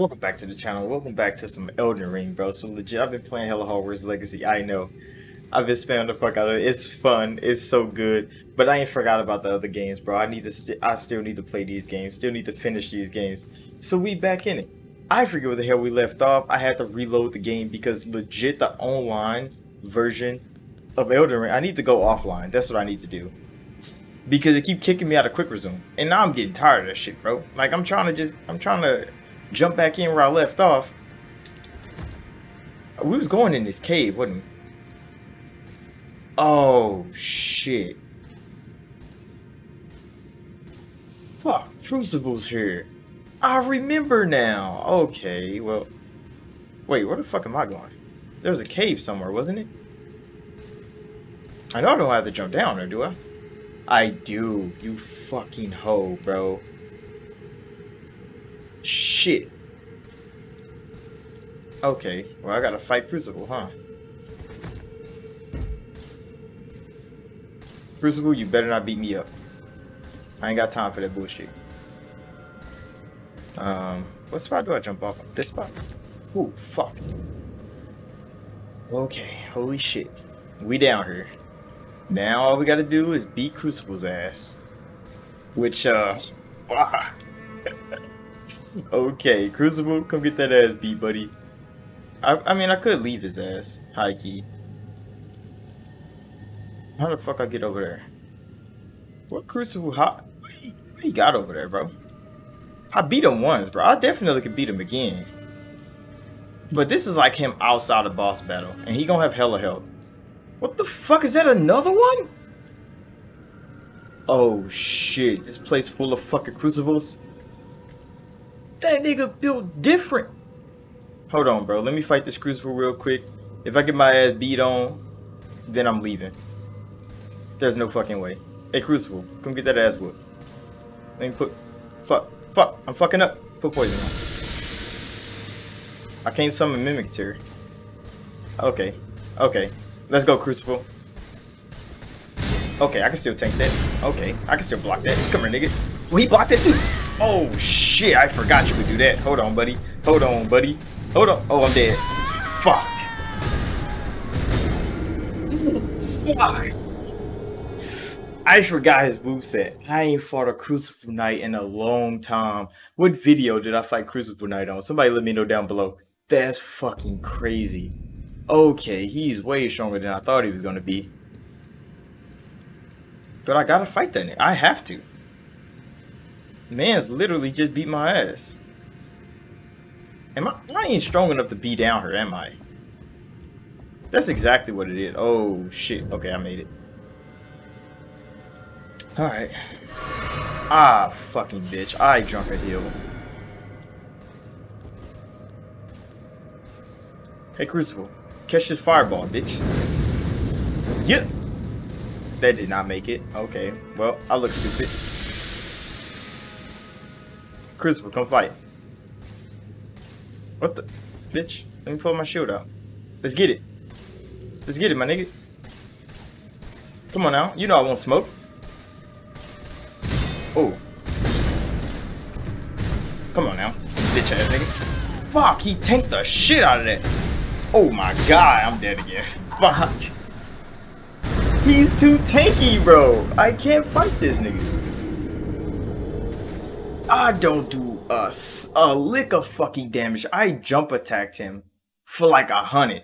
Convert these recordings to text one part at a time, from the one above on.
Welcome back to the channel. Welcome back to some Elden Ring, bro. So legit, I've been playing Hella Hogwarts Legacy. I know. I've been spamming the fuck out of it. It's fun. It's so good. But I ain't forgot about the other games, bro. I need to. St I still need to play these games. Still need to finish these games. So we back in it. I forget where the hell we left off. I had to reload the game because legit the online version of Elden Ring. I need to go offline. That's what I need to do. Because it keep kicking me out of quick resume. And now I'm getting tired of that shit, bro. Like I'm trying to just. I'm trying to jump back in where I left off. We was going in this cave, wasn't we? Oh, shit. Fuck, Crucible's here. I remember now. Okay, well... Wait, where the fuck am I going? There was a cave somewhere, wasn't it? I know I don't have to jump down there, do I? I do. You fucking hoe, bro. Shit. Okay, well I gotta fight Crucible, huh? Crucible, you better not beat me up. I ain't got time for that bullshit. Um, what spot do I jump off? This spot? Ooh, fuck. Okay, holy shit. We down here. Now all we gotta do is beat Crucible's ass. Which, uh. okay, Crucible, come get that ass beat, buddy. I, I mean, I could leave his ass, high key. How the fuck I get over there? What Crucible, how, what he, got over there, bro? I beat him once, bro. I definitely could beat him again. But this is like him outside of boss battle, and he gonna have hella health. What the fuck, is that another one? Oh shit, this place full of fucking crucibles? That nigga built different. Hold on, bro. Let me fight this crucible real quick. If I get my ass beat on, then I'm leaving. There's no fucking way. Hey, crucible, come get that ass whooped. Let me put... Fuck. Fuck. I'm fucking up. Put poison on. I can't summon Mimic Tear. Okay. Okay. Let's go, Crucible. Okay, I can still tank that. Okay, I can still block that. Come here, nigga. Well, he blocked it too. Oh, shit. I forgot you could do that. Hold on, buddy. Hold on, buddy. Hold on. Oh, I'm dead. Fuck. Fuck. I forgot his moveset. I ain't fought a Crucible Knight in a long time. What video did I fight Crucible Knight on? Somebody let me know down below. That's fucking crazy. Okay, he's way stronger than I thought he was gonna be. But I gotta fight that. I have to. Man's literally just beat my ass. Am I, I ain't strong enough to be down her, am I? That's exactly what it is. Oh, shit. Okay, I made it. Alright. Ah, fucking bitch. I drunk a heal. Hey, Crucible. Catch this fireball, bitch. Yep. That did not make it. Okay. Well, I look stupid. Crucible, come fight. What the? Bitch. Let me pull my shield out. Let's get it. Let's get it, my nigga. Come on now. You know I won't smoke. Oh. Come on now. Bitch ass nigga. Fuck, he tanked the shit out of that. Oh my god, I'm dead again. Fuck. He's too tanky, bro. I can't fight this nigga. I don't do a, a lick of fucking damage. I jump attacked him for like a hundred.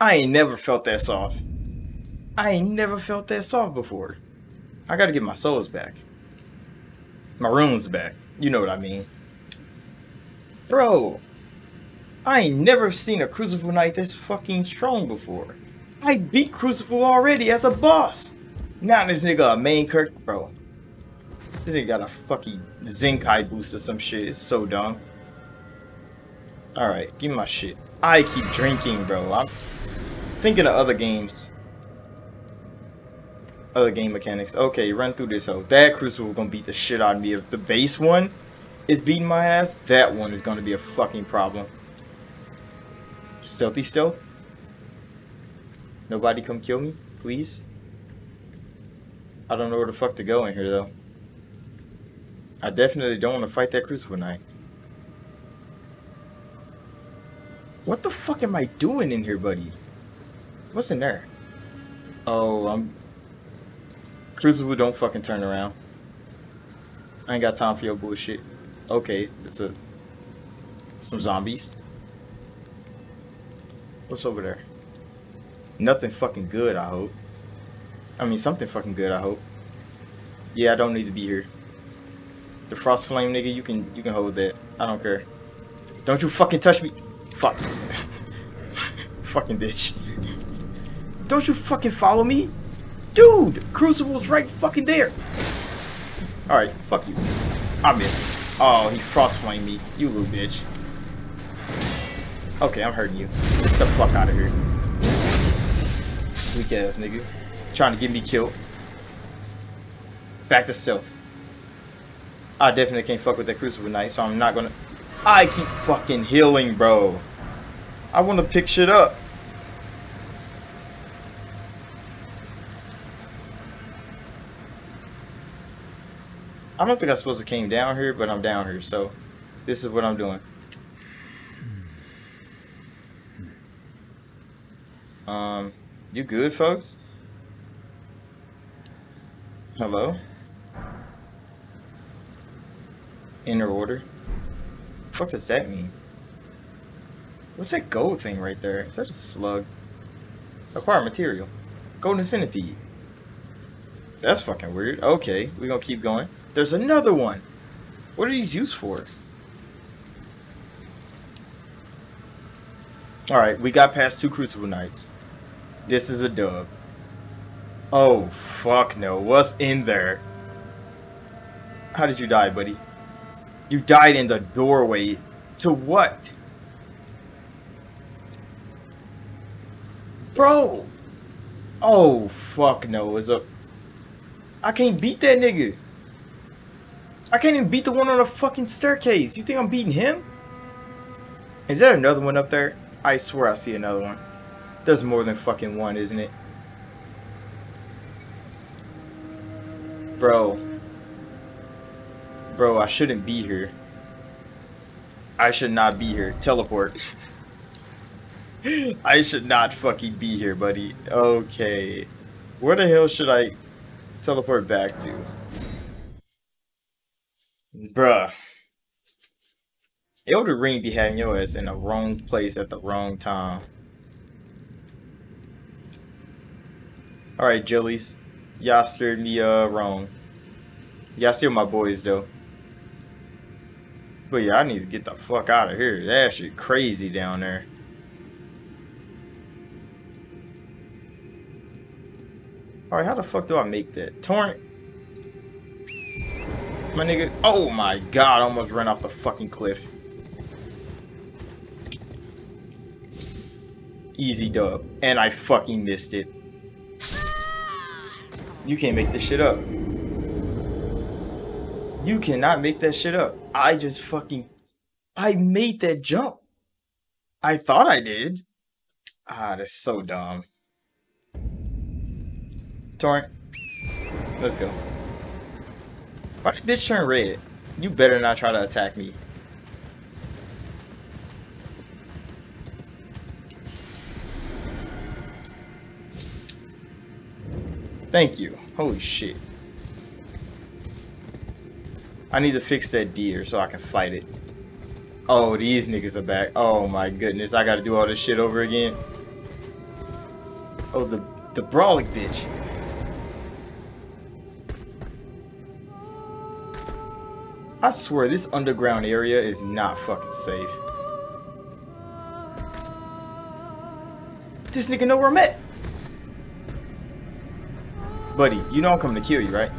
I ain't never felt that soft. I ain't never felt that soft before. I gotta get my souls back. My runes back. You know what I mean. Bro, I ain't never seen a Crucible Knight this fucking strong before. I beat Crucible already as a boss. Not this nigga a main character. Bro, this nigga got a fucking Zenkai boost or some shit. It's so dumb. Alright, give me my shit. I keep drinking, bro. I'm thinking of other games. Other game mechanics. Okay, run through this hoe. That Crucible gonna beat the shit out of me. If the base one is beating my ass, that one is gonna be a fucking problem. Stealthy stealth? Nobody come kill me, please? I don't know where the fuck to go in here, though. I definitely don't want to fight that Crucible Knight. What the fuck am I doing in here, buddy? What's in there? Oh, I'm... Crucible, don't fucking turn around. I ain't got time for your bullshit. Okay, it's a... Some zombies. What's over there? Nothing fucking good, I hope. I mean, something fucking good, I hope. Yeah, I don't need to be here. The frost flame nigga, you can you can hold that. I don't care. Don't you fucking touch me. Fuck. fucking bitch. Don't you fucking follow me? Dude, Crucible's right fucking there. Alright, fuck you. I missed. Oh, he frost flamed me. You little bitch. Okay, I'm hurting you. Get the fuck out of here. Weak ass nigga. Trying to get me killed. Back to stealth. I definitely can't fuck with that Crucible Knight, so I'm not gonna... I keep fucking healing, bro. I want to pick shit up. I don't think I'm supposed to came down here, but I'm down here, so this is what I'm doing. Um, you good, folks? Hello? Inner order? What does that mean? What's that gold thing right there? Is that a slug? Acquire material. Golden centipede. That's fucking weird. Okay, we're gonna keep going. There's another one. What are these used for? Alright, we got past two Crucible Knights. This is a dub. Oh, fuck no. What's in there? How did you die, buddy? You died in the doorway. To what? Bro! Oh, fuck no. Is a... I can't beat that nigga. I can't even beat the one on the fucking staircase. You think I'm beating him? Is there another one up there? I swear I see another one. There's more than fucking one, isn't it? Bro. Bro, I shouldn't be here. I should not be here. Teleport. I should not fucking be here, buddy. Okay. Where the hell should I teleport back to? Bruh. Elden Ring be having your ass in the wrong place at the wrong time. Alright, Jillies. Y'all steered me uh, wrong. Y'all still my boys, though. But yeah, I need to get the fuck out of here. That shit crazy down there. Alright, how the fuck do I make that? Torrent? My nigga. Oh my god, I almost ran off the fucking cliff. Easy dub. And I fucking missed it. You can't make this shit up. You cannot make that shit up. I just fucking... I made that jump. I thought I did. Ah, that's so dumb. Torrent. Let's go. Why did bitch turn red? You better not try to attack me. Thank you. Holy shit. I need to fix that deer so I can fight it. Oh, these niggas are back. Oh my goodness, I gotta do all this shit over again. Oh, the, the brawling bitch. I swear, this underground area is not fucking safe. This nigga know where I'm at. Buddy, you know I'm coming to kill you, right?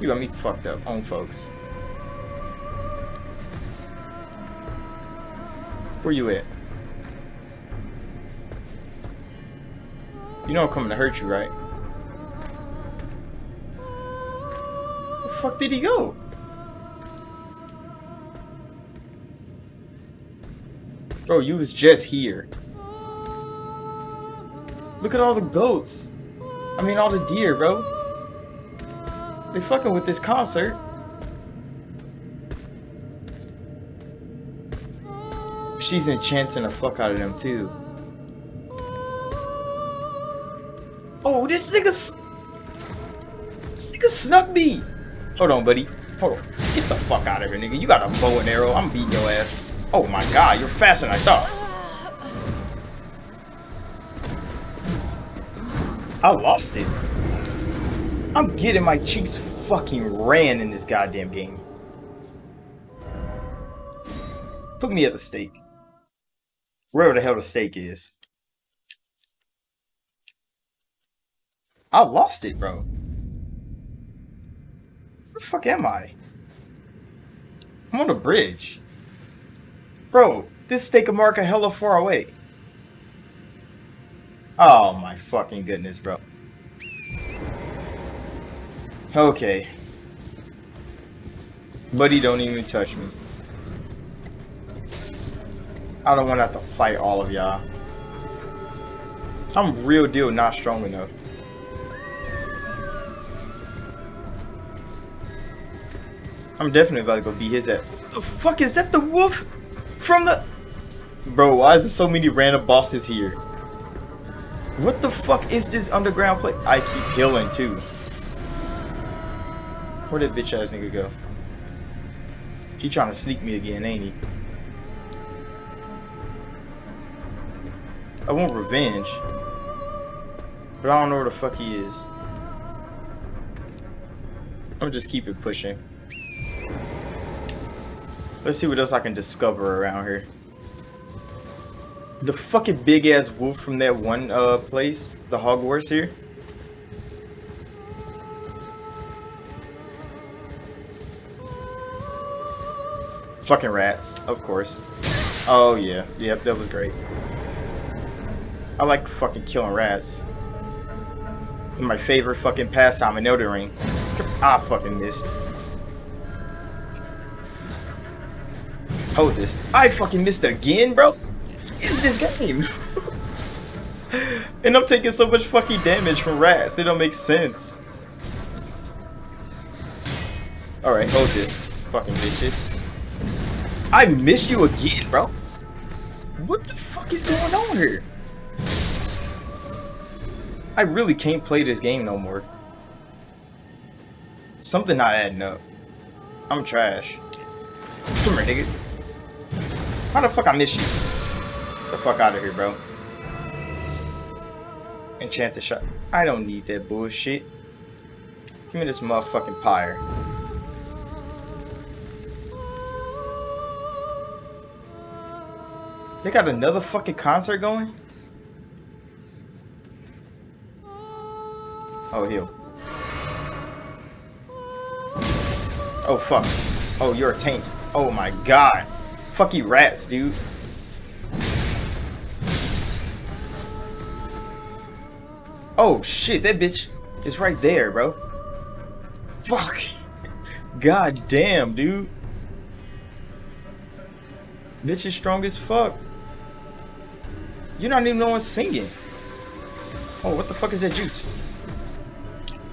You got me fucked up on folks. Where you at? You know I'm coming to hurt you, right? Where the fuck did he go? Bro, you was just here. Look at all the goats. I mean, all the deer, bro. They fucking with this concert. She's enchanting the fuck out of them too. Oh, this nigga... This nigga snuck me! Hold on, buddy. Hold on. Get the fuck out of here, nigga. You got a bow and arrow. I'm beating your ass. Oh my god, you're faster than I thought. I lost it. I'm getting my cheeks fucking ran in this goddamn game. Put me at the stake. Wherever the hell the stake is. I lost it, bro. Where the fuck am I? I'm on a bridge. Bro, this stake of Marika hella far away. Oh my fucking goodness, bro. Okay. Buddy, don't even touch me. I don't want to have to fight all of y'all. I'm real deal not strong enough. I'm definitely about to go beat his ass. The fuck is that the wolf from the... Bro, why is there so many random bosses here? What the fuck is this underground place? I keep healing too. Where did bitch ass nigga go? He trying to sneak me again, ain't he? I want revenge. But I don't know where the fuck he is. I'm just keep it pushing. Let's see what else I can discover around here. The fucking big ass wolf from that one uh place, the Hogwarts here. Fucking rats, of course. Oh yeah, yep, that was great. I like fucking killing rats. It's My favorite fucking pastime in Elden Ring. Ah, fucking missed. Hold this. I fucking missed again, bro. Is this game? and I'm taking so much fucking damage from rats. It don't make sense. Alright, hold this. Fucking bitches. I missed you again, bro. What the fuck is going on here? I really can't play this game no more. Something not adding up. I'm trash. Come here, nigga. How the fuck I miss you? Get the fuck out of here, bro. Enchanted shot. I don't need that bullshit. Give me this motherfucking pyre. They got another fucking concert going? Oh, heal. Oh, fuck. Oh, you're a tank. Oh my god. Fuck you rats, dude. Oh shit, that bitch is right there, bro. Fuck. God damn, dude. Bitch is strong as fuck. You're not even one singing. Oh, what the fuck is that juice?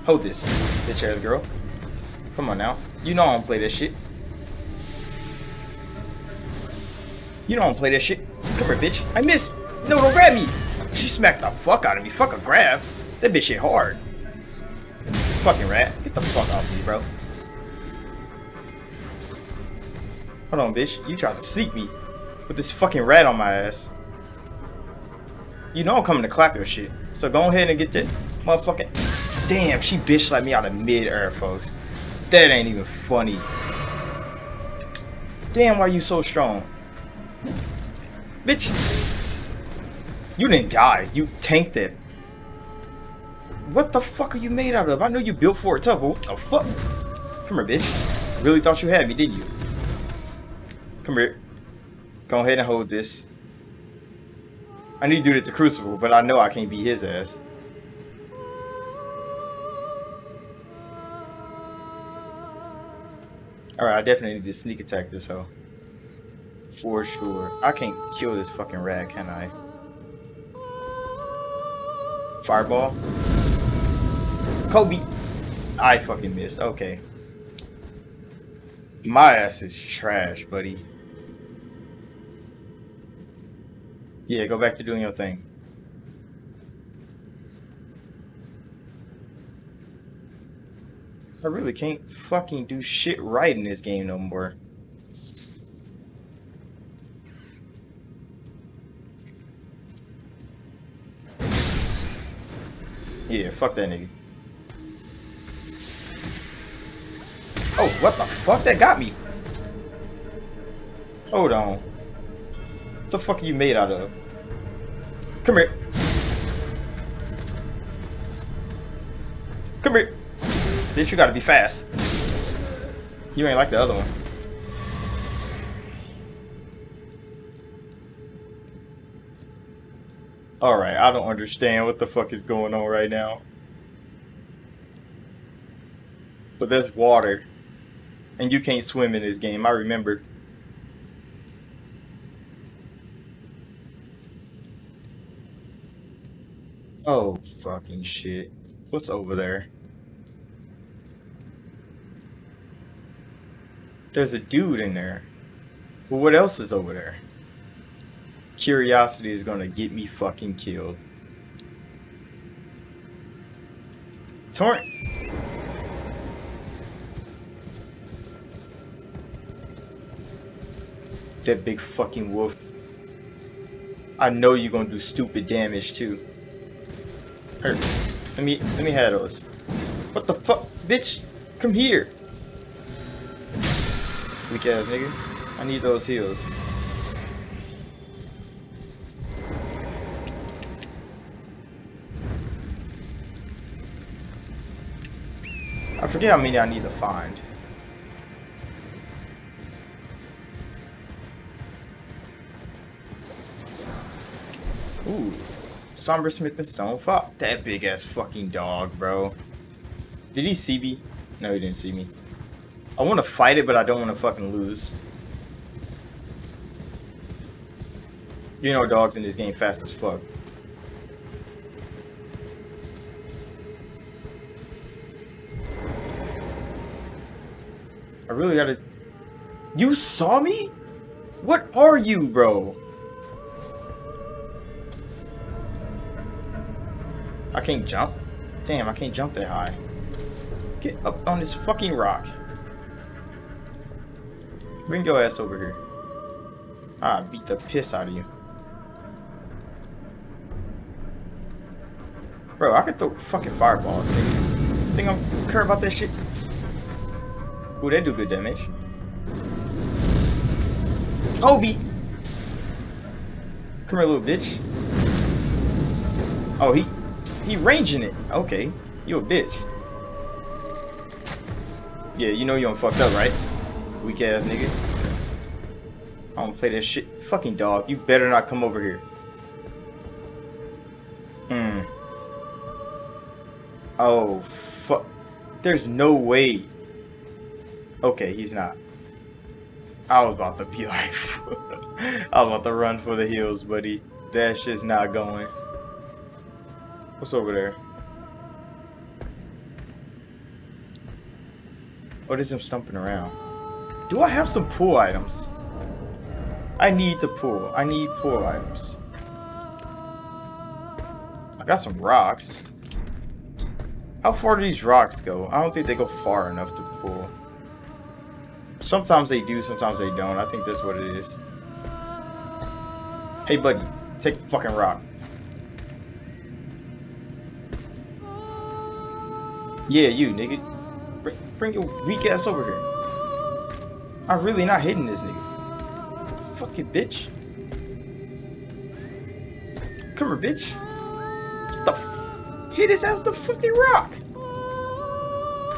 Hold this, bitch ass girl. Come on now. You know I don't play this shit. You don't play this shit. Come here, bitch. I missed. No, don't grab me. She smacked the fuck out of me. Fuck a grab. That bitch hit hard. Fucking rat. Get the fuck off me, bro. Hold on, bitch. You tried to sneak me with this fucking rat on my ass. You know I'm coming to clap your shit. So go ahead and get that motherfucking... Damn, she bitch like me out of mid-air, folks. That ain't even funny. Damn, why are you so strong? Bitch. You didn't die. You tanked it. What the fuck are you made out of? I know you built for it tough, but what the fuck? Come here, bitch. Really thought you had me, didn't you? Come here. Go ahead and hold this. I need to do it to Crucible, but I know I can't beat his ass. Alright, I definitely need to sneak attack this hoe. For sure. I can't kill this fucking rat, can I? Fireball. Kobe. I fucking missed. Okay. My ass is trash, buddy. Yeah, go back to doing your thing. I really can't fucking do shit right in this game no more. Yeah, fuck that nigga. Oh, what the fuck? That got me. Hold on. What the fuck are you made out of? Come here. Come here. Bitch, you gotta be fast. You ain't like the other one. Alright, I don't understand what the fuck is going on right now. But there's water. And you can't swim in this game, I remember. Oh, fucking shit. What's over there? There's a dude in there. But what else is over there? Curiosity is gonna get me fucking killed. Torrent! That big fucking wolf. I know you're gonna do stupid damage too. Here, let me let me have those. What the fuck, bitch? Come here. Weak ass nigga. I need those heals. I forget how many I need to find. Ooh. Somber Smithing Stone. Fuck that big ass fucking dog, bro. Did he see me? No, he didn't see me. I want to fight it, but I don't want to fucking lose. You know dogs in this game fast as fuck. I really gotta... You saw me? What are you, bro? I can't jump? Damn, I can't jump that high. Get up on this fucking rock. Bring your ass over here. Ah, beat the piss out of you. Bro, I could throw fucking fireballs. Nigga. Think I'm care about that shit? Ooh, they do good damage. Kobe! Come here, little bitch. Oh, he he ranging it. Okay. You a bitch. Yeah, you know you don't fucked up, right? Weak ass nigga. I don't play that shit. Fucking dog. You better not come over here. Hmm. Oh, fuck. There's no way. Okay, he's not. I was about to be like... I was about to run for the hills, buddy. That shit's not going. What's over there? Oh, there's him stumping around. Do I have some pool items? I need to pull. I need pool items. I got some rocks. How far do these rocks go? I don't think they go far enough to pull. Sometimes they do, sometimes they don't. I think that's what it is. Hey, buddy. Take the fucking rock. Yeah, you, nigga. Bring, bring your weak ass over here. I'm really not hitting this nigga. Fuck it, bitch. Come here, bitch. What the f Hit his out the fucking rock.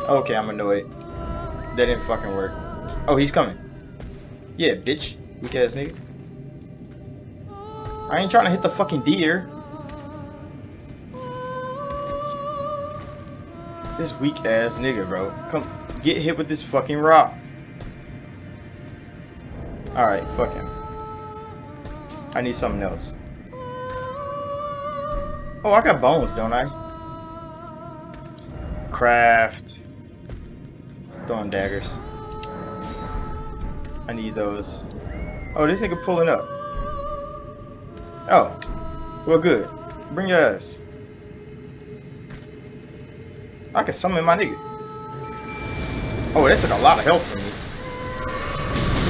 Okay, I'm annoyed. That didn't fucking work. Oh, he's coming. Yeah, bitch. Weak ass nigga. I ain't trying to hit the fucking deer. This weak ass nigga, bro. Come get hit with this fucking rock. Alright, fuck him. I need something else. Oh, I got bones, don't I? Craft. Throwing daggers. I need those. Oh, this nigga pulling up. Oh. Well, good. Bring your ass. I can summon my nigga. Oh, that took a lot of help from me.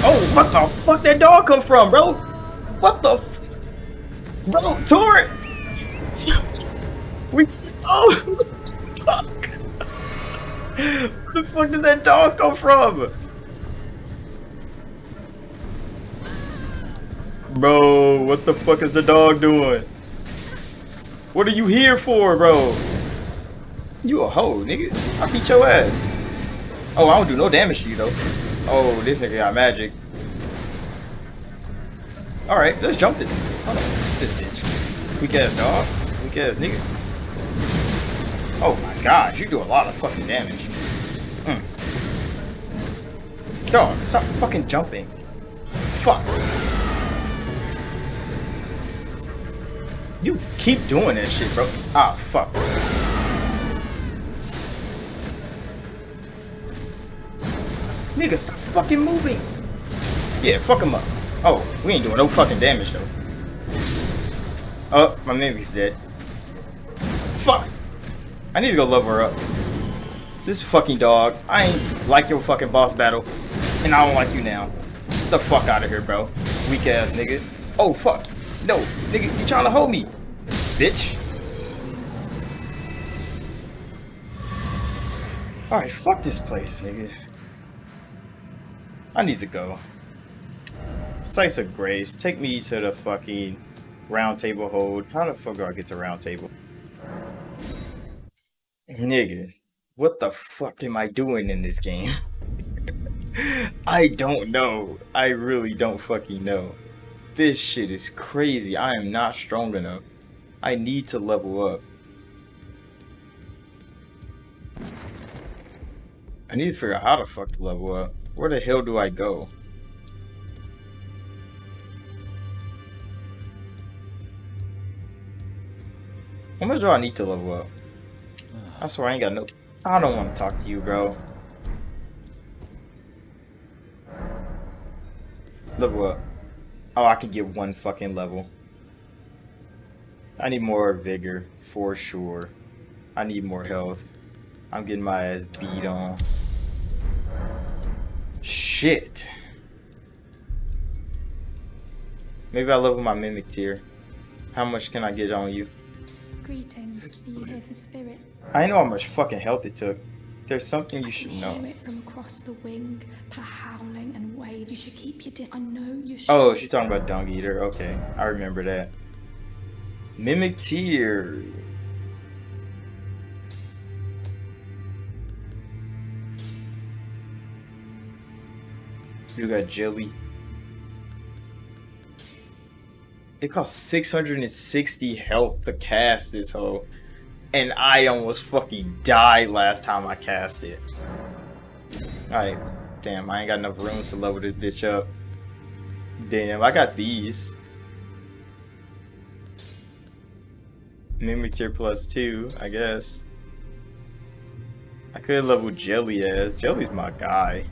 Oh, what the fuck that dog come from, bro? What the Bro, Torrent! We... Oh! Fuck! Where the fuck did that dog come from? Bro, what the fuck is the dog doing? What are you here for, bro? You a hoe, nigga. I beat your ass. Oh, I don't do no damage to you, though. Oh, this nigga got magic. Alright, let's jump this. Hold on. This bitch. Weak ass dog. Weak ass nigga. Oh my gosh, you do a lot of fucking damage. Mm. Dog, stop fucking jumping. Fuck. You keep doing that shit, bro. Ah, fuck. Nigga, stop fucking moving. Yeah, fuck him up. Oh, we ain't doing no fucking damage, though. Oh, my mimic's dead. Fuck. I need to go level her up. This fucking dog. I ain't like your fucking boss battle. And I don't like you now. Get the fuck out of here, bro. Weak ass nigga. Oh, fuck. No, nigga, you trying to hold me. Bitch. Alright, fuck this place, nigga. I need to go. Sites of Grace, take me to the fucking round table hold. How the fuck do I get to round table? Nigga, what the fuck am I doing in this game? I don't know. I really don't fucking know. This shit is crazy. I am not strong enough. I need to level up. I need to figure out how the fuck to level up. Where the hell do I go? How much do I need to level up? I swear I ain't got no... I don't want to talk to you, bro. Level up. Oh, I could get one fucking level. I need more vigor, for sure. I need more health. I'm getting my ass beat on. Shit. Maybe I level my mimic Tear. How much can I get on you? Greetings, be you here for spirit? I know how much fucking health it took. There's something you should know. Hear it from across the wing, per howling and wave. You should keep your distance. I know you should. Oh, she's talking about Dung Eater. Okay, I remember that. Mimic Tear. You got jelly. It costs 660 health to cast this hoe. And I almost fucking died last time I cast it. Alright. Damn, I ain't got enough rooms to level this bitch up. Damn, I got these. Mimic Tear plus two, I guess. I could level Jelly as. Jelly's my guy.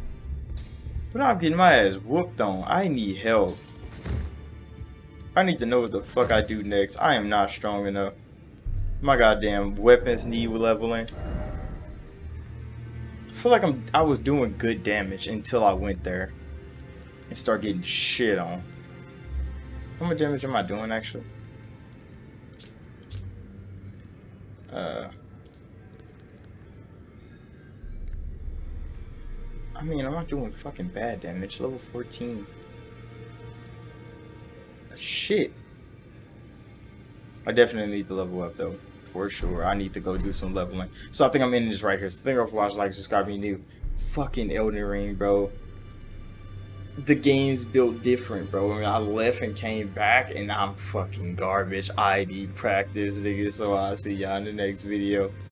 But I'm getting my ass whooped on. I need help. I need to know what the fuck I do next. I am not strong enough. My goddamn weapons need leveling. I feel like I'm I was doing good damage until I went there and start getting shit on. How much damage am I doing actually? Uh I mean, I'm not doing fucking bad damage. Level 14. Shit. I definitely need to level up though. For sure. I need to go do some leveling. So I think I'm ending this right here. So thank you for watching, like, subscribe, be new. Fucking Elden Ring, bro. The game's built different, bro. I, mean, I left and came back and I'm fucking garbage. I need practice, nigga. So I'll see y'all in the next video.